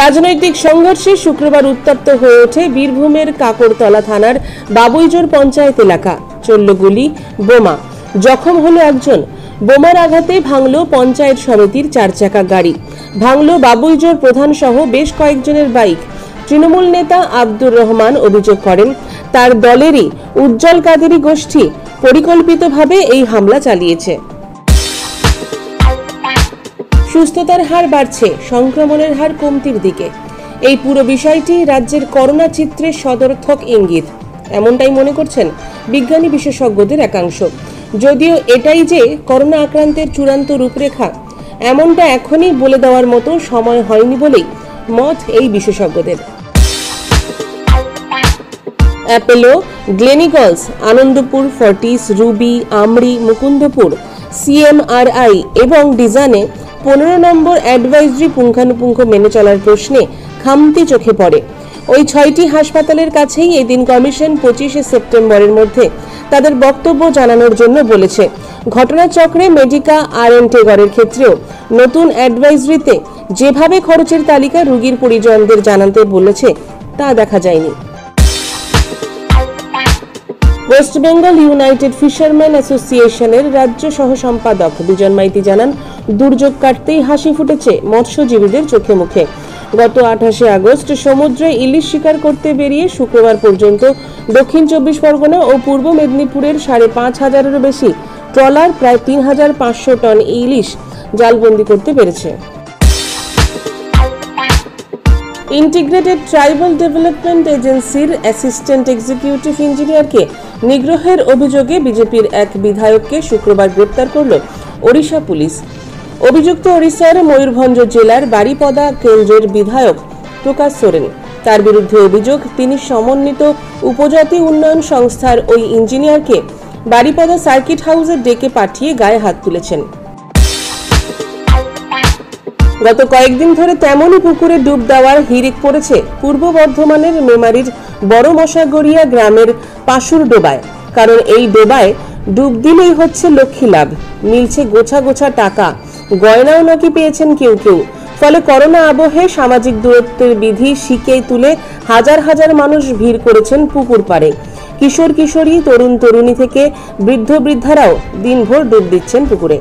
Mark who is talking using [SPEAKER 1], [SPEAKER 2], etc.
[SPEAKER 1] রাজনৈতিক সংঘর্ষে শুক্রবার উত্তপ্ত হয়ে ওঠে বীরভূমের কাকরতলা থানার বাবুইজোর পঞ্চায়েত এলাকা। চলল গুলি, বোমা। জখম হলো একজন। বোমার আঘাতে ভাঙল পঞ্চায়েত সমিতির চার চাকা গাড়ি। ভাঙল বাবুইজোর প্রধান সহ বেশ কয়েকজনের বাইক। তৃণমূল নেতা আব্দুর রহমান অভিযোগ করেন, তার দলেরই উজ্জ্বল কাদেরী গোষ্ঠী পরিকল্পিতভাবে এই হামলা চালিয়েছে। সুস্থতার হার বাড়ছে, সংক্রমণের হার কমতির দিকে। এই পুরো বিষয়টি রাজ্যের করোনা চিত্রের সদর্থক ইঙ্গিত। এমনটাই মনে করছেন বিজ্ঞানী বিশেষজ্ঞদের একাংশ। যদিও এটাই যে করোনা আক্রান্তের চূড়ান্ত রূপরেখা, এমনটা এখনই বলে দেওয়ার মতো সময় হয়নি বলেই মত এই বিশেষজ্ঞদের। Apollo, Gleneagles, Anandapur, Fortis, Ruby AMRI Mukundapur, CMRI এবং ডিজানে পনেরো নম্বর অ্যাডভাইজরি পুঙ্খানুপুঙ্খ মেনে চলার প্রশ্নে খামতি চোখে পড়ে। ওই ছয়টি হাসপাতালের কাছেই এদিন কমিশন পঁচিশে সেপ্টেম্বরের মধ্যে তাদের বক্তব্য জানানোর জন্য বলেছে। ঘটনাচক্রে মেডিকা আর এন টেগরের ক্ষেত্রেও নতুন অ্যাডভাইজরিতে যেভাবে খরচের তালিকা রুগীর পরিজনদের জানাতে বলেছে, তা দেখা যায়নি। ওয়েস্ট বেঙ্গল ইউনাইটেড ফিশারম্যান অ্যাসোসিয়েশনের রাজ্য সহ সম্পাদক বিজন মাইতি জানান দুর্যোগ কাটতেই হাসি ফুটেছে মৎস্যজীবীদের চোখে মুখে। গত আঠাশে আগস্ট সমুদ্রে ইলিশ শিকার করতে বেরিয়ে শুক্রবার পর্যন্ত দক্ষিণ চব্বিশ পরগনা ও পূর্ব মেদিনীপুরের সাড়ে পাঁচ হাজারেরও বেশি ট্রলার প্রায় তিন হাজার পাঁচশো টন ইলিশ জালবন্দি করতে পেরেছে। ইন্টিগ্রেটেড ট্রাইবাল ডেভেলপমেন্ট এজেন্সির অ্যাসিস্ট্যান্ট এক্সিকিউটিভ ইঞ্জিনিয়ারকে নিগ্রহের অভিযোগে বিজেপির এক বিধায়ককে শুক্রবার গ্রেপ্তার করল ওড়িশা পুলিশ। অভিযুক্ত ওড়িশার ময়ূরভঞ্জ জেলার বাড়িপদা কেন্দ্রের বিধায়ক প্রকাশ সোরেন। তার বিরুদ্ধে অভিযোগ, তিনি সমন্বিত উপজাতি উন্নয়ন সংস্থার ওই ইঞ্জিনিয়ারকে বাড়িপদা সার্কিট হাউসে ডেকে পাঠিয়ে গায়ে হাত তুলেছেন। গত কয়েকদিন ধরে তেমনই পুকুরে ডুব দেওয়ার হিড়িক পড়েছে পূর্ব বর্ধমানের মেমারির বড় মশাগড়িয়া গ্রামের পাশুর ডোবায়। কারণ এই ডোবায় ডুব দিলেই হচ্ছে লক্ষ্মী লাভ। মিলছে গোছা গোছা টাকা। গয়নাও নাকি পেয়েছেন কেউ কেউ। ফলে করোনা আবহে সামাজিক দূরত্বের বিধি শিকেই তুলে হাজার হাজার মানুষ ভিড় করেছেন পুকুর পাড়ে। কিশোর কিশোরী, তরুণ তরুণী থেকে বৃদ্ধ বৃদ্ধারাও দিনভর ডুব দিচ্ছেন পুকুরে।